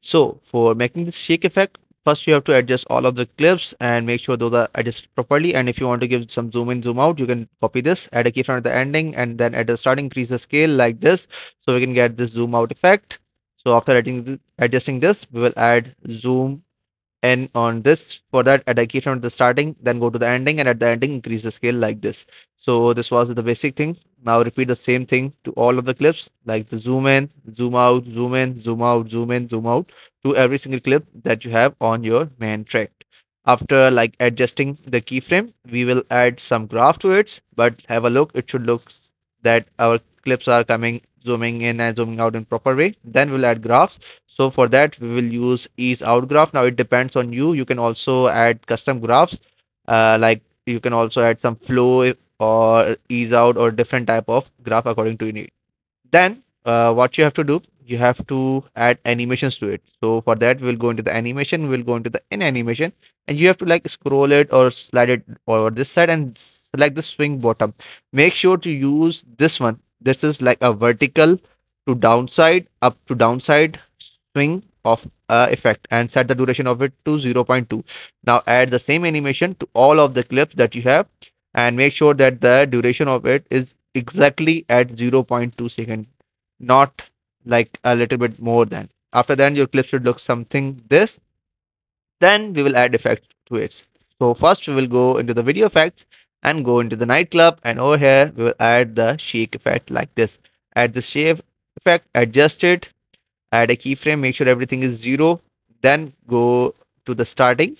So for making this shake effect, first you have to adjust all of the clips and make sure those are adjusted properly. And if you want to give some zoom in, zoom out, you can copy this, add a keyframe at the ending, and then at the starting increase the scale like this. So we can get this zoom out effect. So after adding, adjusting this, we will add zoom n on this for that add a keyframe at the starting then go to the ending and at the ending increase the scale like this. So this was the basic thing. Now repeat the same thing to all of the clips like the zoom in zoom out zoom in zoom out zoom in zoom out to every single clip that you have on your main track. After like adjusting the keyframe we will add some graph to it but have a look. It should look that our clips are coming zooming in and zooming out in proper way. Then we'll add graphs so for that we will use ease out graph. Now it depends on you. You can also add custom graphs uh, like you can also add some flow or ease out or different type of graph according to your need. Then uh, what you have to do you have to add animations to it. So for that we'll go into the animation we'll go into the in animation and you have to like scroll it or slide it over this side and select the swing bottom. Make sure to use this one. This is like a vertical to downside up to downside swing of uh, effect and set the duration of it to 0.2 now add the same animation to all of the clips that you have and make sure that the duration of it is exactly at 0.2 second not like a little bit more than. After that your clip should look something this. Then we will add effects to it. So first we will go into the video effects and go into the nightclub. And over here we will add the shake effect like this. Add the shave effect adjust it add a keyframe make sure everything is zero then go to the starting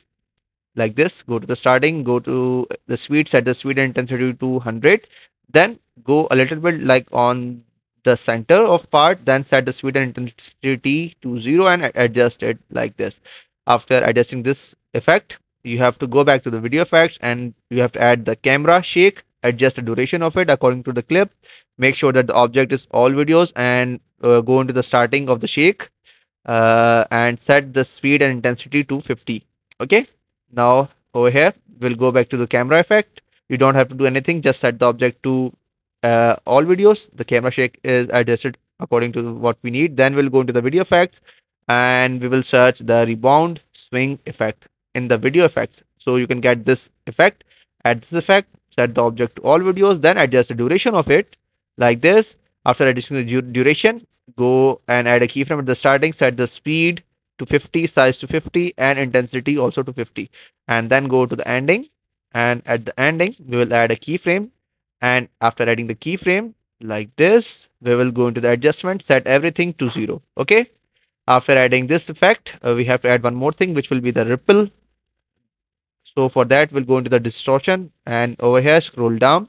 like this go to the starting go to the speed set the speed intensity to 100 then go a little bit like on the center of part then set the speed intensity to zero and adjust it like this. After adjusting this effect you have to go back to the video effects and you have to add the camera shake adjust the duration of it according to the clip make sure that the object is all videos and uh, go into the starting of the shake uh, and set the speed and intensity to 50 okay? Now over here we'll go back to the camera effect. You don't have to do anything just set the object to uh, all videos. The camera shake is adjusted according to what we need. Then we'll go into the video effects and we will search the rebound swing effect in the video effects. So you can get this effect. Add this effect set the object to all videos then adjust the duration of it like this. After adjusting the duration go and add a keyframe at the starting set the speed to 50 size to 50 and intensity also to 50 and then go to the ending and at the ending we will add a keyframe. And after adding the keyframe like this we will go into the adjustment set everything to zero okay? After adding this effect uh, we have to add one more thing which will be the ripple so for that we'll go into the distortion. And over here scroll down.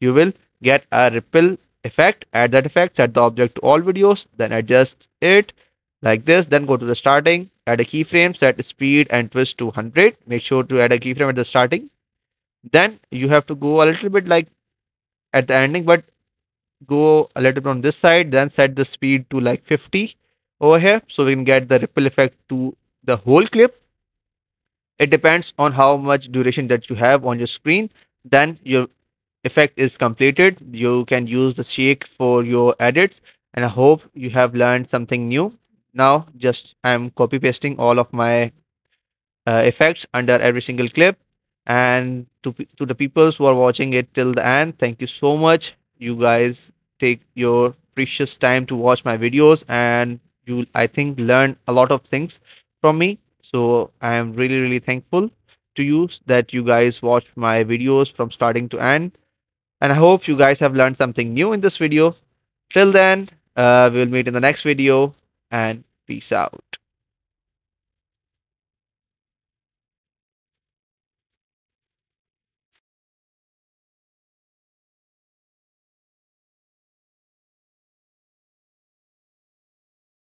You will get a ripple effect. Add that effect. Set the object to all videos. Then adjust it like this. Then go to the starting. Add a keyframe. Set speed and twist to 100 make sure to add a keyframe at the starting. Then you have to go a little bit like at the ending but go a little bit on this side. Then set the speed to like 50 over here. So we can get the ripple effect to the whole clip it depends on how much duration that you have on your screen. Then your effect is completed. You can use the shake for your edits. And i hope you have learned something new. Now just i'm copy pasting all of my uh, effects under every single clip. And to, to the people who are watching it till the end thank you so much. You guys take your precious time to watch my videos and you i think learn a lot of things from me so i am really really thankful to you that you guys watch my videos from starting to end. And i hope you guys have learned something new in this video. Till then uh, we'll meet in the next video and peace out